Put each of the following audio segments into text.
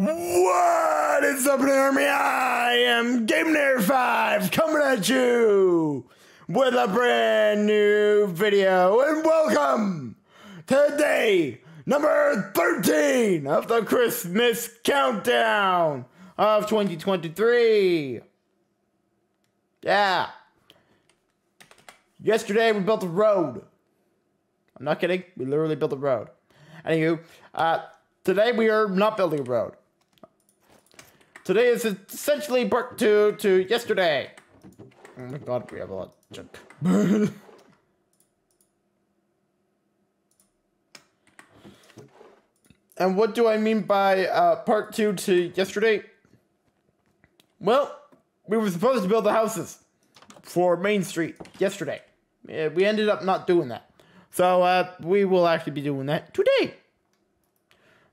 What is up, Army? I am Gamenator 5 coming at you with a brand new video and welcome to day number 13 of the Christmas countdown of 2023. Yeah. Yesterday we built a road. I'm not kidding. We literally built a road. Anywho, uh, today we are not building a road. Today is essentially part two to yesterday. Oh my god, we have a lot of junk. and what do I mean by uh, part two to yesterday? Well, we were supposed to build the houses for Main Street yesterday. We ended up not doing that. So uh, we will actually be doing that today.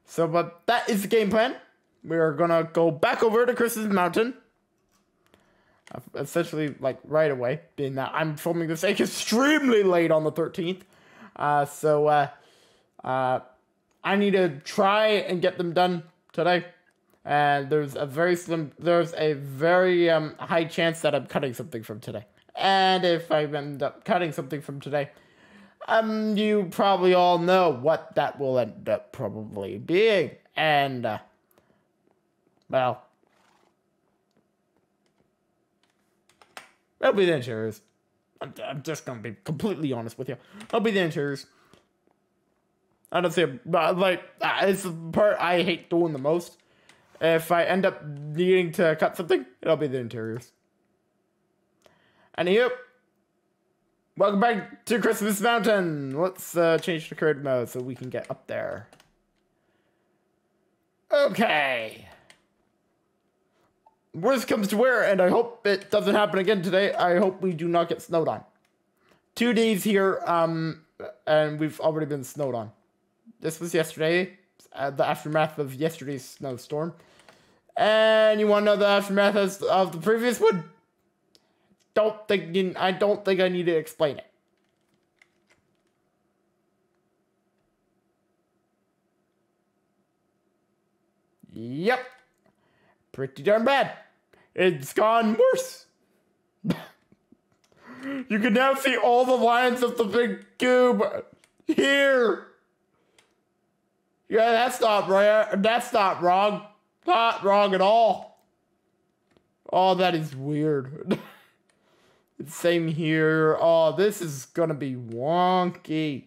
So, but that is the game plan we are gonna go back over to Chris's mountain. Essentially, like right away, being that I'm filming this like extremely late on the 13th. Uh, so, uh, uh, I need to try and get them done today. And there's a very slim, there's a very um, high chance that I'm cutting something from today. And if I end up cutting something from today, um, you probably all know what that will end up probably being. And, uh, well, it'll be the interiors. I'm, I'm just gonna be completely honest with you. I'll be the interiors. I don't see, but like uh, it's the part I hate doing the most. If I end up needing to cut something, it'll be the interiors. And Anywho, welcome back to Christmas Mountain. Let's uh, change to current mode so we can get up there. Okay worst comes to where, and I hope it doesn't happen again today. I hope we do not get snowed on. Two days here, um, and we've already been snowed on. This was yesterday, uh, the aftermath of yesterday's snowstorm. And you want to know the aftermath of the previous one? Don't think you, I don't think I need to explain it. Yep. Pretty darn bad. It's gone worse. you can now see all the lines of the big cube here. Yeah, that's not right. That's not wrong. Not wrong at all. Oh, that is weird. Same here. Oh, this is gonna be wonky.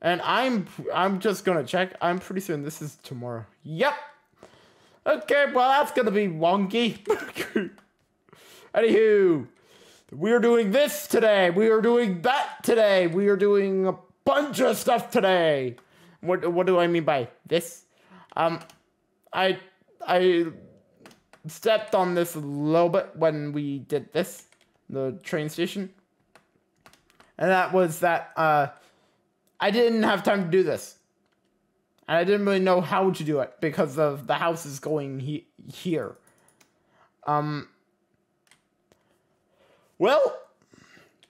And I'm I'm just gonna check. I'm pretty certain this is tomorrow. Yep. Okay, well, that's gonna be wonky. Anywho, we are doing this today. We are doing that today. We are doing a bunch of stuff today. What what do I mean by this? Um, I I stepped on this a little bit when we did this, the train station, and that was that uh, I didn't have time to do this and I didn't really know how to do it because of the houses going he here. Um. Well,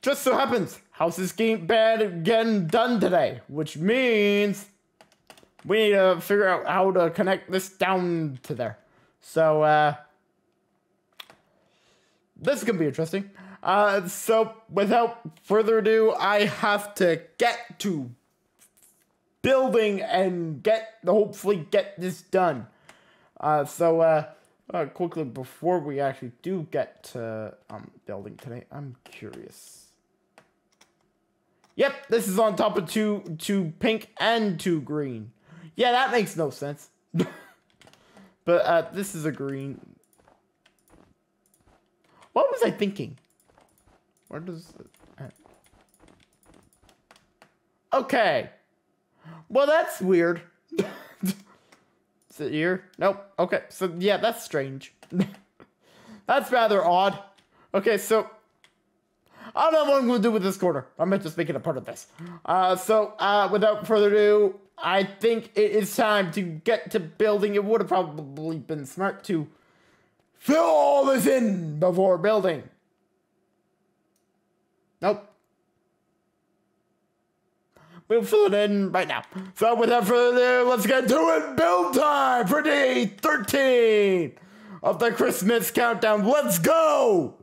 just so happens houses getting bad getting done today, which means we need to figure out how to connect this down to there. So uh, this is gonna be interesting. Uh, so without further ado, I have to get to building and get hopefully get this done. Uh, so uh, uh, quickly before we actually do get to um, building today, I'm curious. Yep, this is on top of two two pink and two green. Yeah, that makes no sense. but uh, this is a green. What was I thinking? Where does? Uh, okay. Well, that's weird. Is it here? Nope. Okay, so yeah, that's strange. that's rather odd. Okay, so I don't know what I'm going to do with this corner. I might just make it a part of this. Uh, so, uh, without further ado, I think it is time to get to building. It would have probably been smart to fill all this in before building. Nope. We'll fill it in right now. So without further ado, let's get to it. Build time for day 13 of the Christmas countdown. Let's go!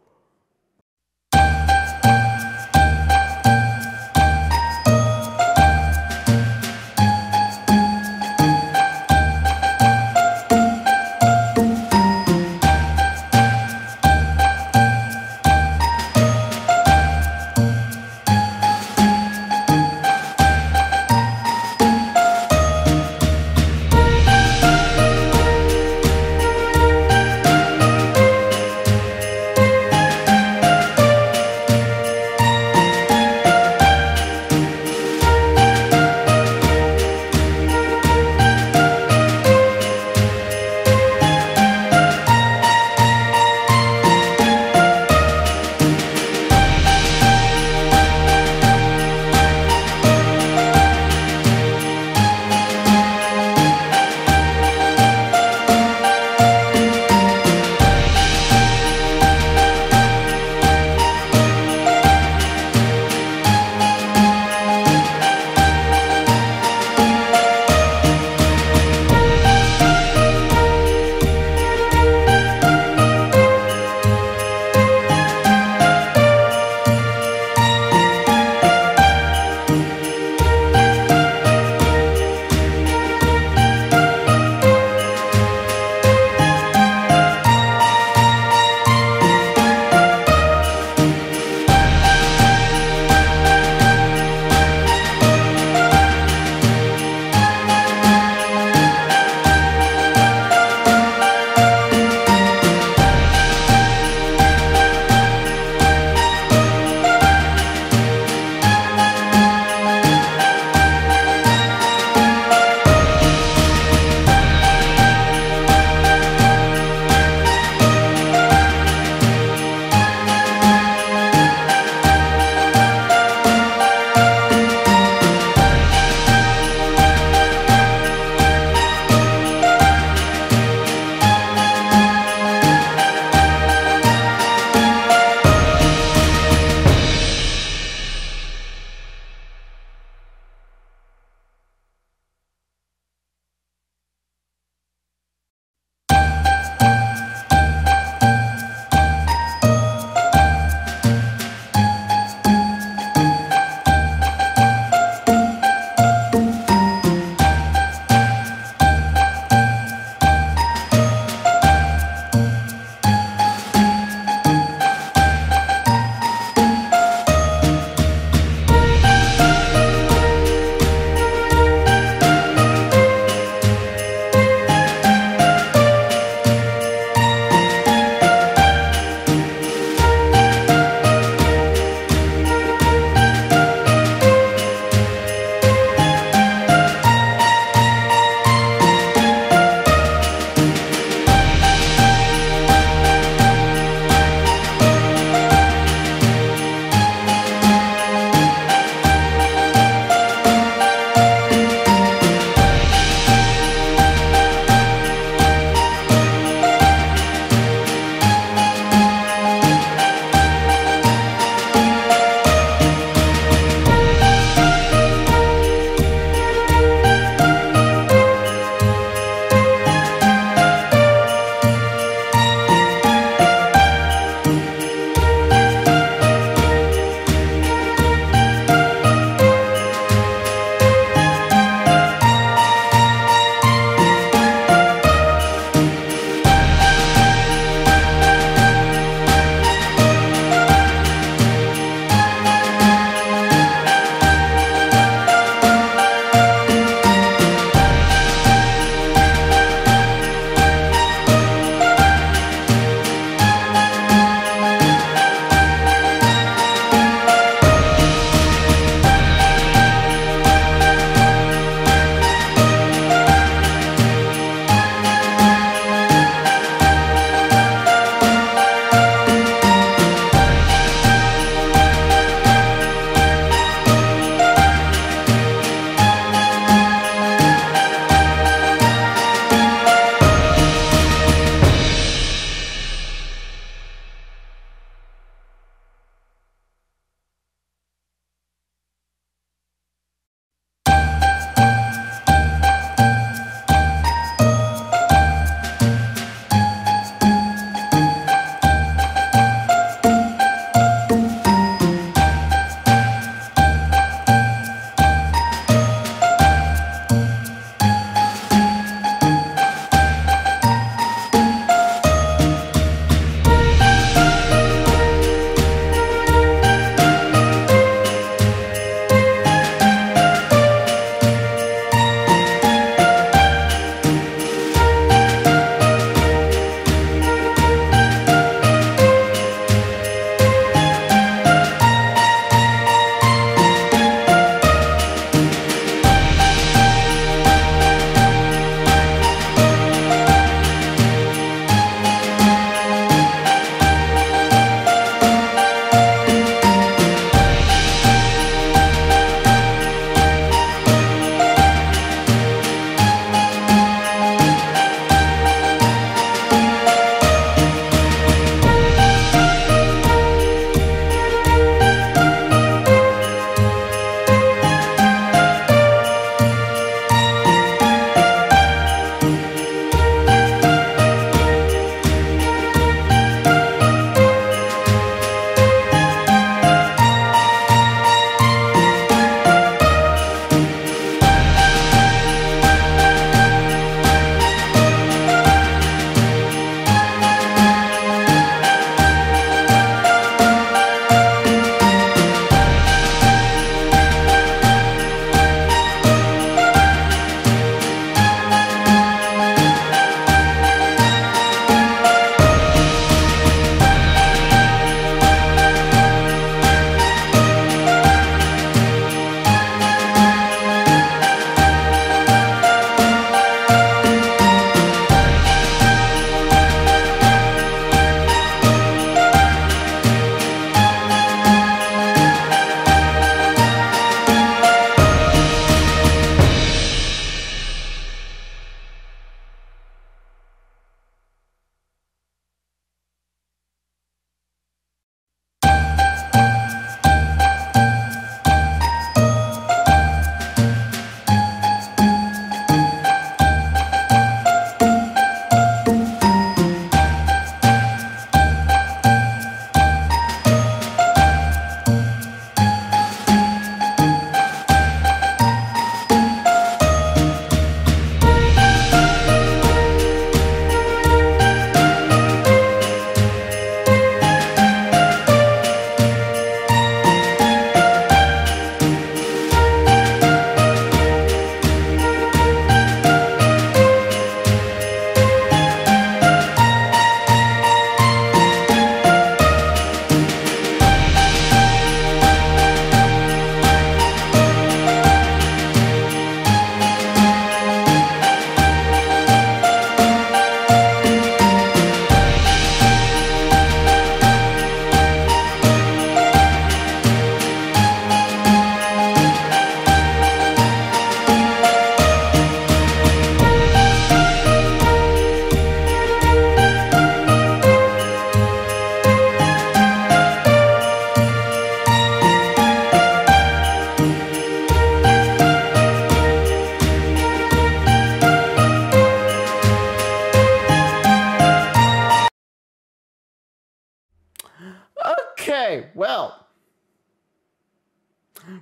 Well,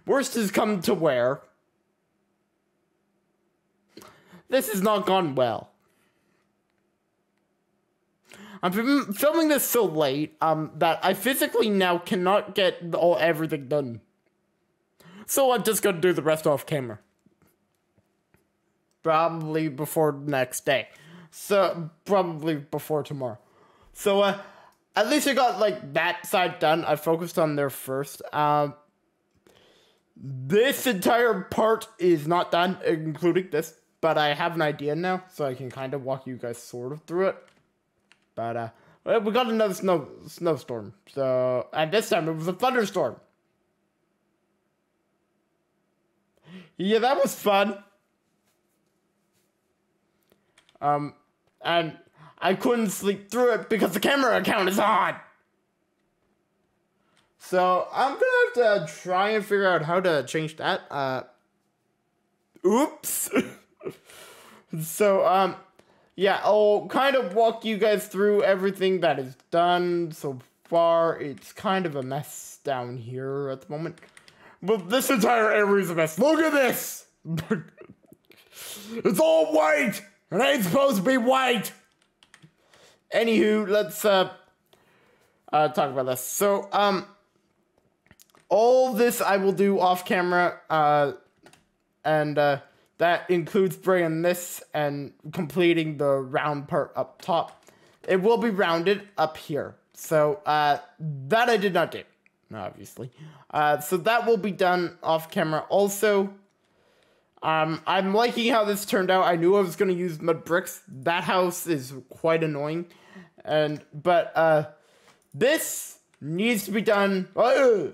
worst has come to where this has not gone well. I'm filming this so late um, that I physically now cannot get all everything done. So I'm just gonna do the rest off camera. Probably before next day. So probably before tomorrow. So uh, at least I got like that side done. I focused on there first. Um, this entire part is not done, including this, but I have an idea now, so I can kind of walk you guys sort of through it. But uh, we got another snow snowstorm. So and this time it was a thunderstorm. Yeah, that was fun. Um, and I couldn't sleep through it because the camera account is on. So I'm gonna have to try and figure out how to change that. Uh, oops. so um, yeah, I'll kind of walk you guys through everything that is done so far. It's kind of a mess down here at the moment. But this entire area is a mess. Look at this! it's all white! It ain't supposed to be white! Anywho, let's uh, uh, talk about this. So, um, all this I will do off camera, uh, and uh, that includes bringing this and completing the round part up top. It will be rounded up here. So uh, that I did not do, obviously. Uh, so that will be done off camera. Also, um, I'm liking how this turned out. I knew I was going to use mud bricks. That house is quite annoying. And But uh, this needs to be done. Uh,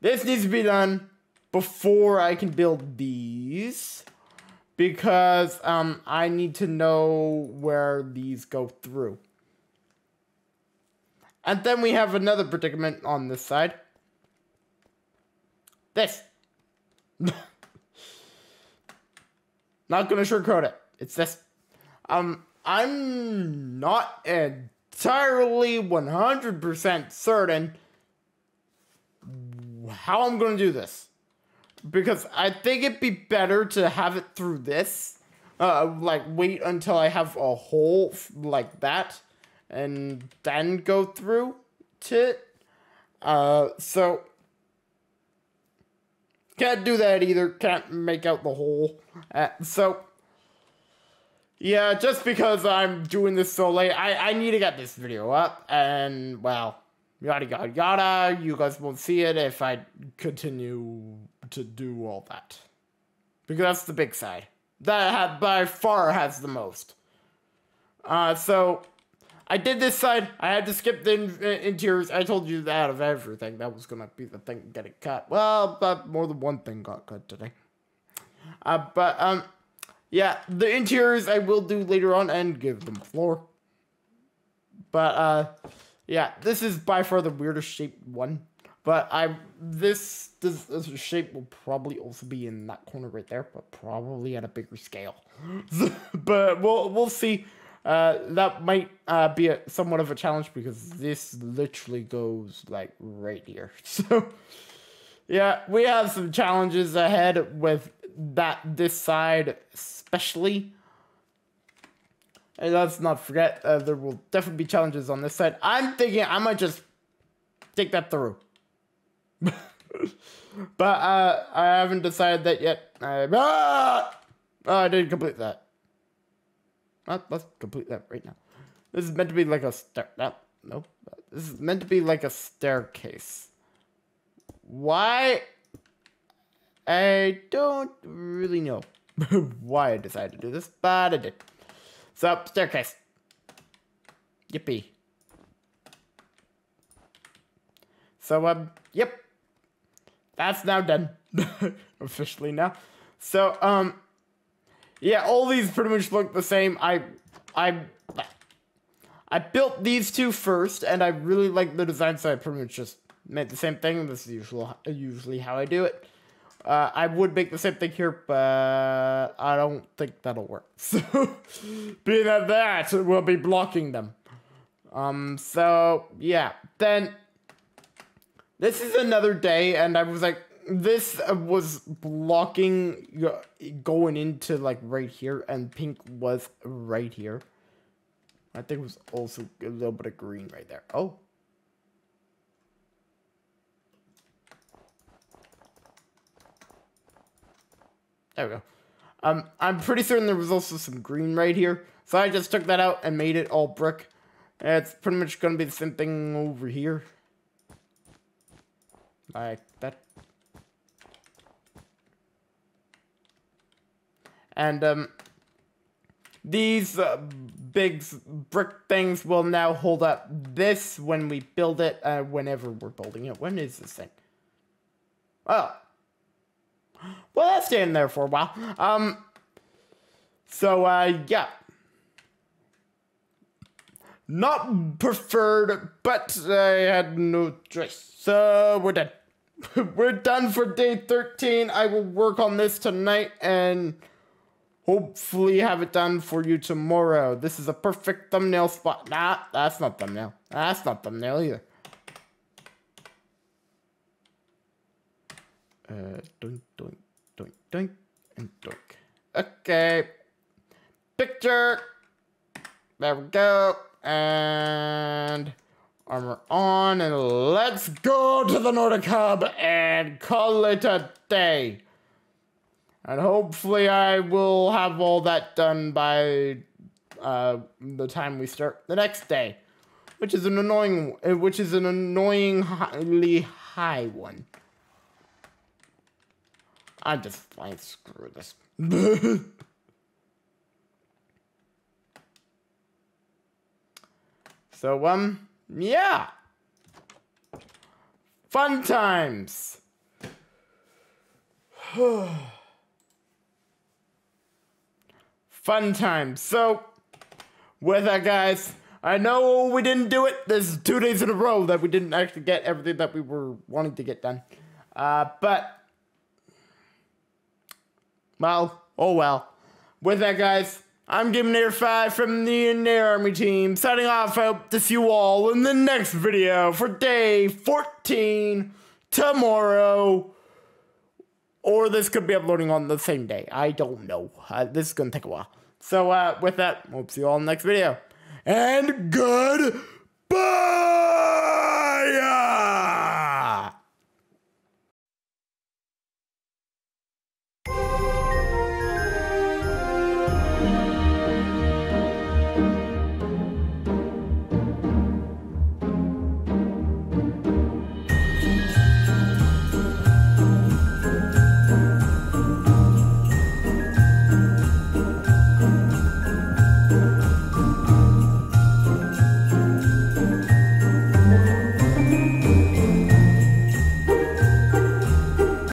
this needs to be done before I can build these because um, I need to know where these go through. And then we have another predicament on this side. This. not gonna sugarcoat it. It's this. Um, I'm not entirely 100% certain how I'm gonna do this because I think it'd be better to have it through this. Uh, like wait until I have a hole like that, and then go through to it. Uh, so can't do that either. Can't make out the hole. Uh, so yeah, just because I'm doing this so late, I I need to get this video up, and well, yada yada yada. You guys won't see it if I continue to do all that. Because that's the big side. That by far has the most. Uh, so, I did this side. I had to skip the in interiors. I told you that of everything. That was going to be the thing getting cut. Well, but more than one thing got cut today. Uh, but, um, yeah, the interiors I will do later on and give them floor. But, uh, yeah, this is by far the weirdest shaped one. But I this, this this shape will probably also be in that corner right there, but probably at a bigger scale. but we'll we'll see. Uh, that might uh, be a, somewhat of a challenge because this literally goes like right here. So yeah, we have some challenges ahead with that this side especially. And let's not forget, uh, there will definitely be challenges on this side. I'm thinking I might just take that through. but uh, I haven't decided that yet. I, ah! Oh, I didn't complete that. let's complete that right now. This is meant to be like a stair. No, no. This is meant to be like a staircase. Why? I don't really know why I decided to do this, but I did. So, staircase. Yippee. So, um, yep that's now done officially now. So um, yeah, all these pretty much look the same. I I I built these two first, and I really like the design, so I pretty much just made the same thing. This is usual, usually how I do it. Uh, I would make the same thing here, but I don't think that'll work. So, being at that, we'll be blocking them. Um, so, yeah. Then, this is another day, and I was like, this was blocking going into like right here, and pink was right here. I think it was also a little bit of green right there. Oh. There we go. Um, I'm pretty certain there was also some green right here. So I just took that out and made it all brick. It's pretty much going to be the same thing over here. Like that. And, um, these uh, big brick things will now hold up this when we build it, uh, whenever we're building it. When is this thing? Oh. Well, that's staying there for a while. Um, so, uh, yeah. Not preferred, but I had no choice. So, we're done. we're done for day 13. I will work on this tonight and hopefully have it done for you tomorrow. This is a perfect thumbnail spot. Nah, that's not thumbnail. That's not thumbnail either. Uh, doink, doink, doink, doink, and doink. Okay. Picture. There we go. And armor on, and let's go to the Nordic Hub and call it a day. And hopefully I will have all that done by uh, the time we start the next day. Which is an annoying, which is an annoyingly high one. I'm just fine. Screw this. so, um, yeah. Fun times. Fun times. So, with that, guys, I know we didn't do it. This is two days in a row that we didn't actually get everything that we were wanting to get done. Uh, but well, oh well. With that, guys, I'm Gamenator 5 from the Inator Army team, signing off. I hope to see you all in the next video for day 14 tomorrow. Or this could be uploading on the same day. I don't know. Uh, this is going to take a while. So, uh, with that, to see you all in the next video. And goodbye!